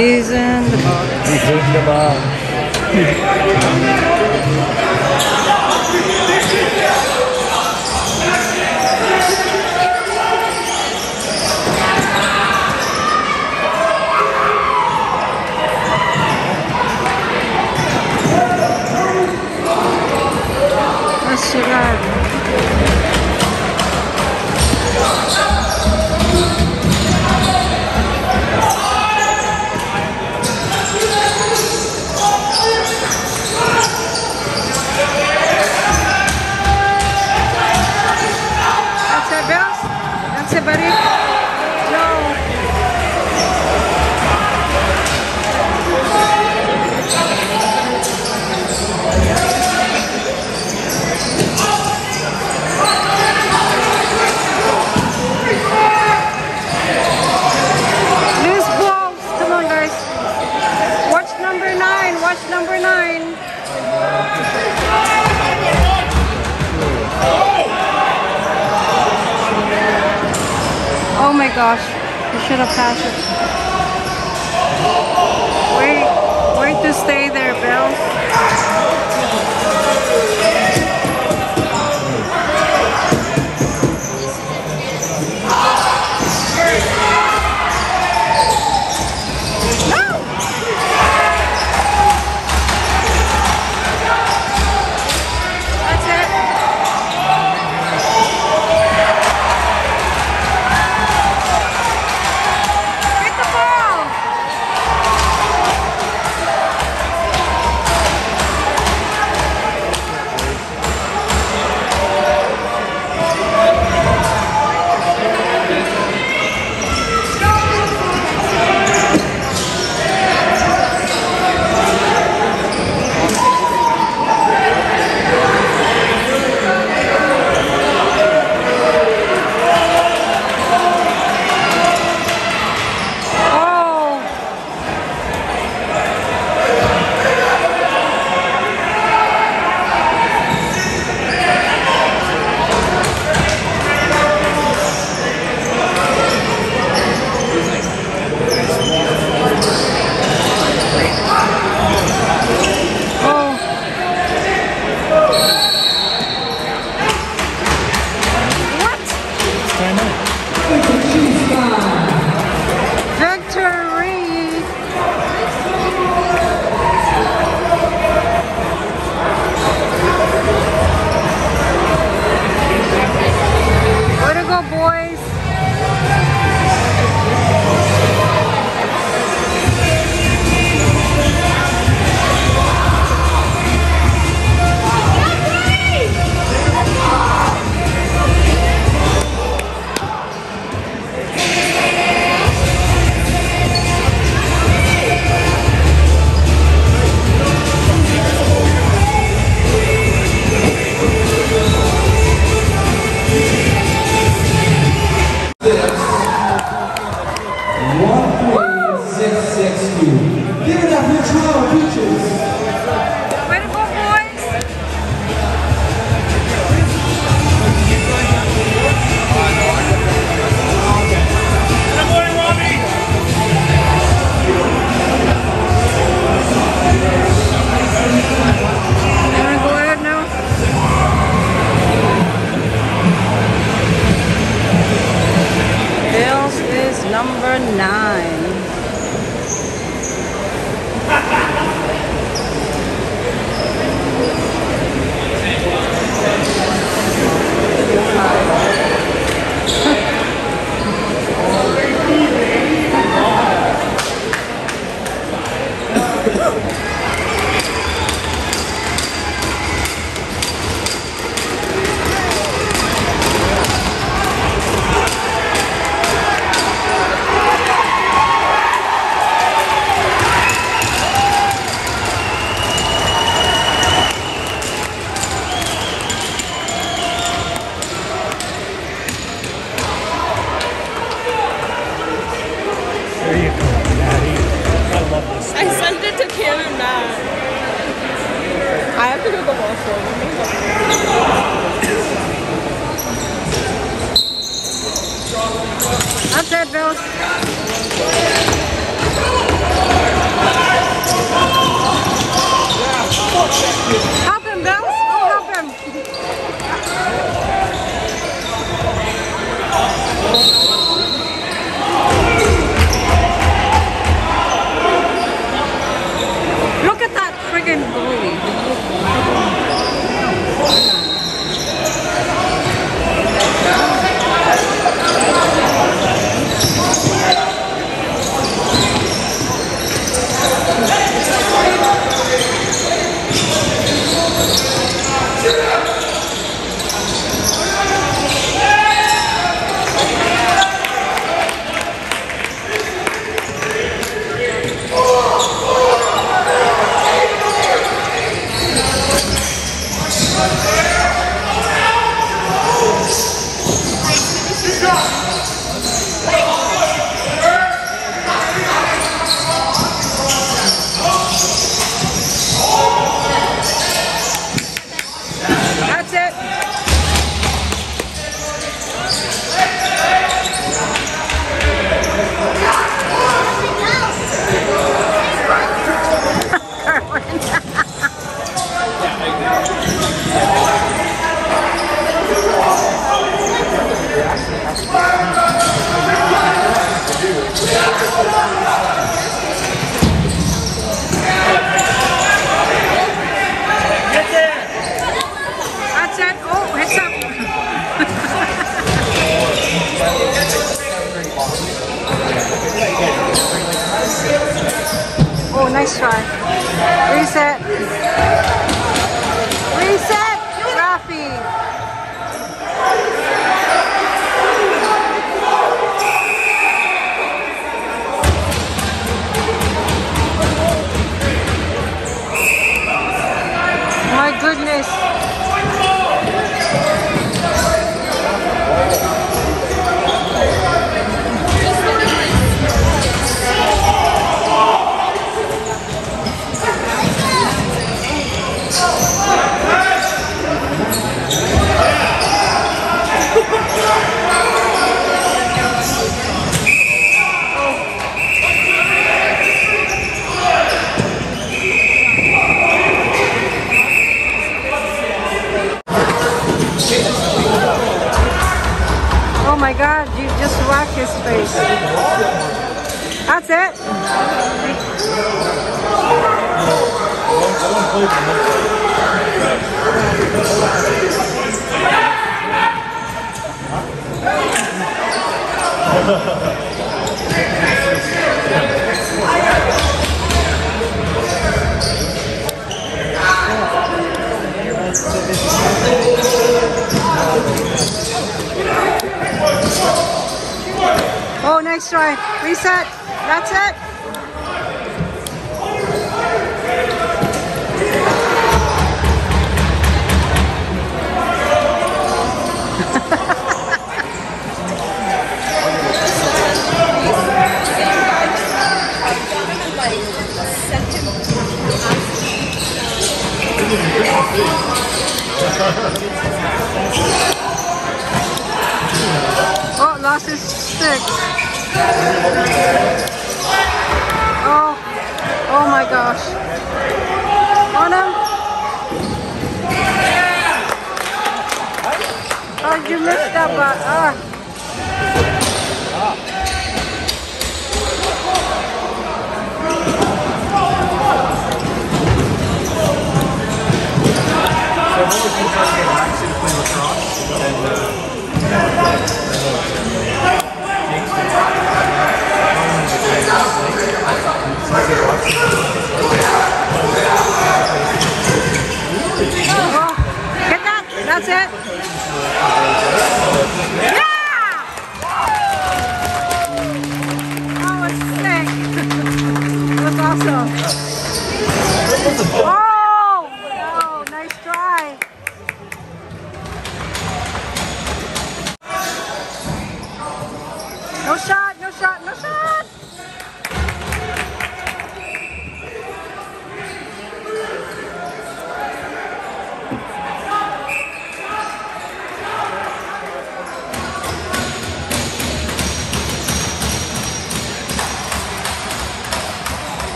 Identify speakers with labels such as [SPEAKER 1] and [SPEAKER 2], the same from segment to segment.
[SPEAKER 1] He's in the box.
[SPEAKER 2] He's in the box.
[SPEAKER 1] my gosh, I should have passed it. Wait, wait to stay there, Bill. I have to go to the washroom. Let me go. Bill. Try. Reset. You just whacked his face. That's it. Oh, nice try. Reset. That's it. Oh, lost his stick. Oh, oh my gosh. On him. Oh, you missed that, but ah. Oh, get that. That's it.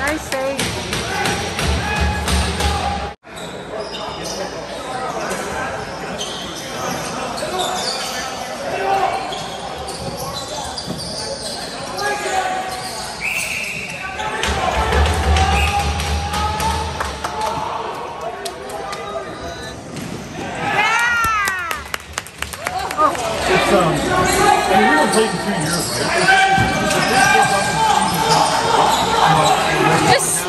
[SPEAKER 1] Nice save.
[SPEAKER 2] I mean, we were playing two years, right?
[SPEAKER 1] Oh. Just